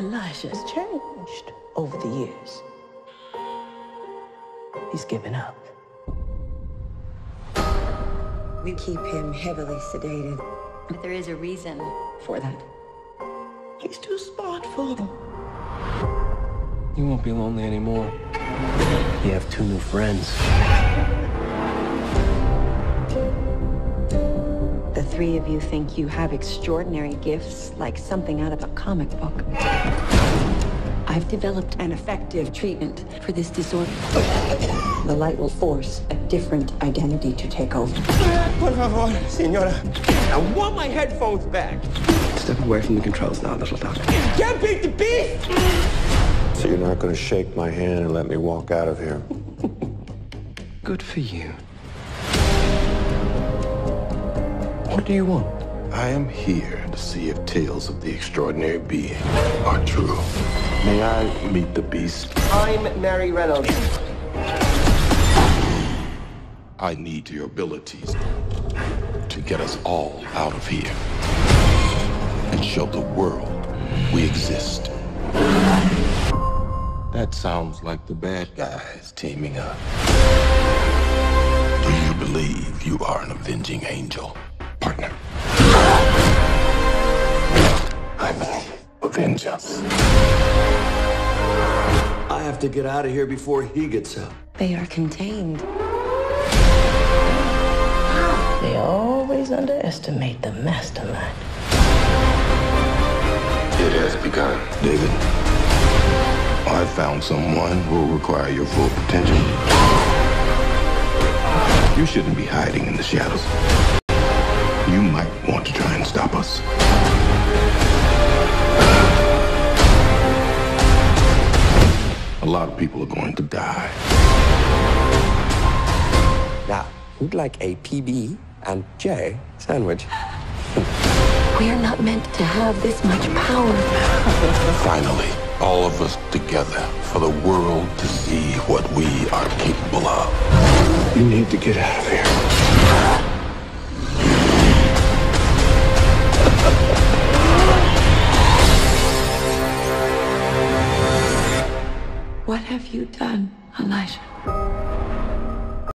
Elijah's changed over the years. He's given up. We keep him heavily sedated. But there is a reason for that. He's too smart for them. You won't be lonely anymore. You have two new friends. Three of you think you have extraordinary gifts, like something out of a comic book. I've developed an effective treatment for this disorder. The light will force a different identity to take over. Por favor, senora. I want my headphones back. Step away from the controls now, little doctor. Can't beat the beast! So you're not going to shake my hand and let me walk out of here? Good for you. What do you want? I am here to see if tales of the extraordinary being are true. May I meet the beast? I'm Mary Reynolds. I need your abilities to get us all out of here and show the world we exist. That sounds like the bad guys teaming up. Do you believe you are an avenging angel, partner? I believe vengeance. I have to get out of here before he gets out. They are contained. They always underestimate the mastermind. It has begun, David. I found someone who will require your full potential. You shouldn't be hiding in the shadows. You might want to try and stop us. A lot of people are going to die. Now, who'd like a PB and J sandwich? We are not meant to have this much power. Finally, all of us together for the world to see what we are capable of. You need to get out of here. What have you done, Elijah?